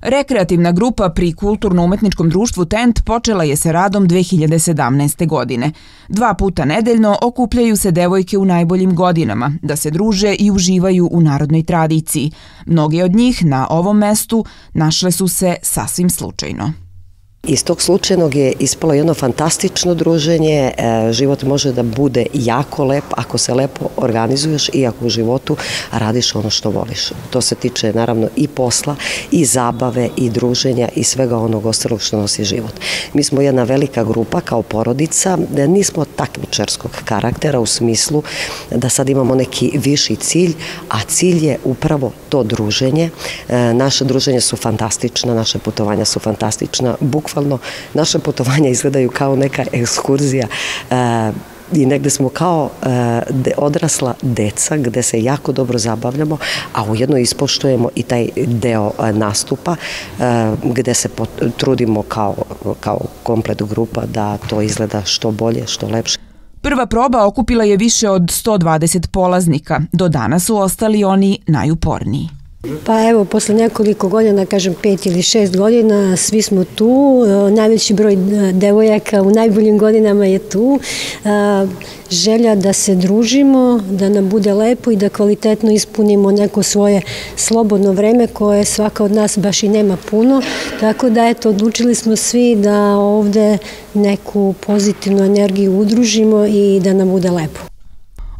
Rekreativna grupa pri Kulturno-umetničkom društvu Tent počela je sa radom 2017. godine. Dva puta nedeljno okupljaju se devojke u najboljim godinama, da se druže i uživaju u narodnoj tradiciji. Mnoge od njih na ovom mestu našle su se sasvim slučajno. Iz tog slučajnog je ispalo jedno fantastično druženje, e, život može da bude jako lep ako se lepo organizuješ i ako u životu radiš ono što voliš. To se tiče naravno i posla, i zabave, i druženja i svega onog ostalog što nosi život. Mi smo jedna velika grupa kao porodica, da nismo takmičarskog karaktera u smislu da sad imamo neki viši cilj, a cilj je upravo to druženje. E, naše druženje su fantastična, naše putovanja su fantastična, bukvalno bukvalno naše putovanja izgledaju kao neka ekskurzija e, i negde smo kao e, odrasla deca gde se jako dobro zabavljamo, a ujedno ispoštujemo i taj deo e, nastupa gde se trudimo kao, kao komplet grupa da to izgleda što bolje, što lepše. Prva proba okupila je više od 120 polaznika. Do dana su ostali oni najuporniji. Pa evo, posle nekoliko godina, kažem pet ili šest godina, svi smo tu, e, najveći broj e, devojaka u najboljim godinama je tu. E, želja da se družimo, da nam bude lepo i da kvalitetno ispunimo neko svoje slobodno vreme koje svaka od nas baš i nema puno. Tako da, eto, odlučili smo svi da ovde neku pozitivnu energiju udružimo i da nam bude lepo.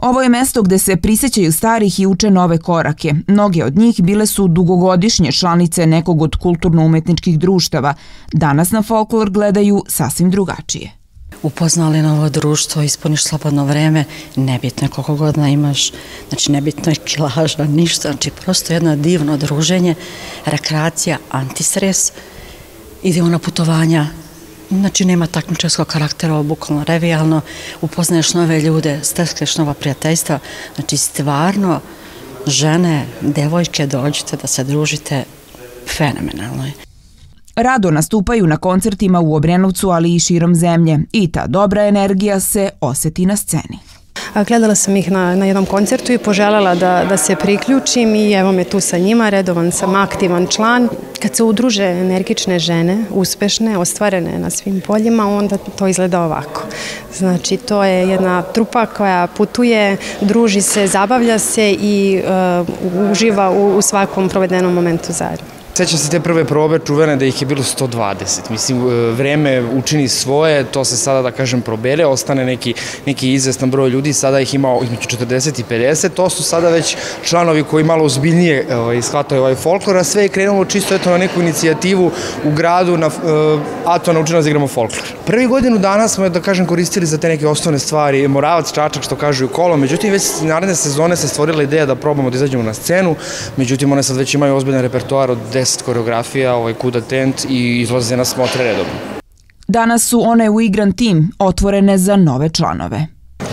Ovo je mesto gde se prisećaju starih i uče nove korake. Mnoge od njih bile su dugogodišnje članice nekog od kulturno-umetničkih društava. Danas na folklor gledaju sasvim drugačije upoznali novo društvo, ispuniš slobodno vreme, nebitno je koliko godina imaš, znači nebitno je kilaža, ništa, znači prosto jedno divno druženje, rekreacija, antistres, idemo na putovanja, Znači, nema takmičarskog karaktera, ovo bukvalno revijalno, upoznaješ nove ljude, stekneš nova prijateljstva. Znači, stvarno, žene, devojke, dođite da se družite, fenomenalno je. Rado nastupaju na koncertima u Obrenovcu, ali i širom zemlje i ta dobra energija se oseti na sceni. Gledala sam ih na, na jednom koncertu i poželjela da, da se priključim i evo me tu sa njima, redovan sam aktivan član. Kad se udruže energične žene, uspešne, ostvarene na svim poljima, onda to izgleda ovako. Znači, to je jedna trupa koja putuje, druži se, zabavlja se i uh, uživa u, u svakom provedenom momentu zajedno. Sećam se te prve probe čuvene da ih je bilo 120. Mislim, e, vreme učini svoje, to se sada, da kažem, probere, ostane neki, neki izvestan broj ljudi, sada ih ima između 40 i 50, to su sada već članovi koji malo ozbiljnije ovaj, shvataju ovaj folklor, a sve je krenulo čisto eto na neku inicijativu u gradu, na, uh, a to nauči nas da igramo folklor. Prvi godinu dana smo, da kažem, koristili za te neke osnovne stvari, moravac, čačak, što kažu kolo, međutim, već naredne sezone se stvorila ideja da probamo da izađemo na scenu, međutim, one sad već imaju ozbiljan repertoar od 10 koreografija, ovaj kuda tent i izlaze na smotre redovno. Danas su one u igran tim otvorene za nove članove.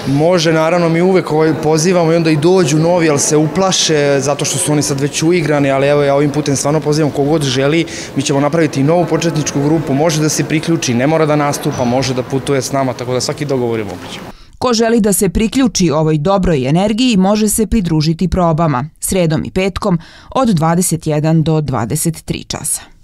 Može, naravno, mi uvek ovaj pozivamo i onda i dođu novi, ali se uplaše zato što su oni sad već uigrani, ali evo ja ovim putem stvarno pozivam kogod želi, mi ćemo napraviti novu početničku grupu, može da se priključi, ne mora da nastupa, može da putuje s nama, tako da svaki dogovor je moguće. Ko želi da se priključi ovoj dobroj energiji može se pridružiti probama, sredom i petkom od 21 do 23 časa.